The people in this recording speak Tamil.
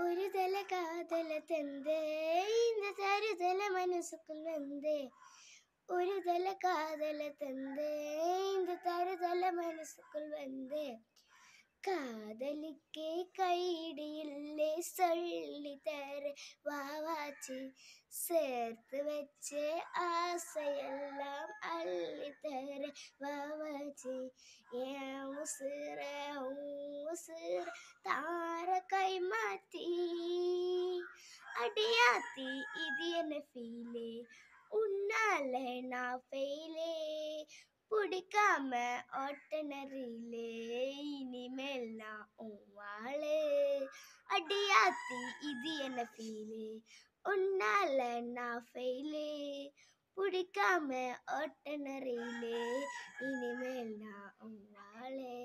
ஒரு தல காதல தந்தே இந்த தருதல மனசுக்குள் வந்தே ஒரு தல காதல தந்தே இந்த தருதல மனசுக்குள் வந்தே காதலிக்கே கைடு இல்லே சொல்லி தர வாவாச்சி சேர்த்து வச்சே ஆசையெல்லாம் அள்ளி தர வாவாச்சி என் உசுர உசுர தார அடியாத்தி இது என்ன ஃபீலே உன்னால நான் ஃபெயிலே பிடிக்காம ஆட்டனரிலே இனிமேல் நான் உன் வாழே அடியாத்தி இது என்ன ஃபீலே உன்னால நான் ஃபெயிலே பிடிக்காம ஆட்டனரிலே இனிமேல் நான் உன் வாழே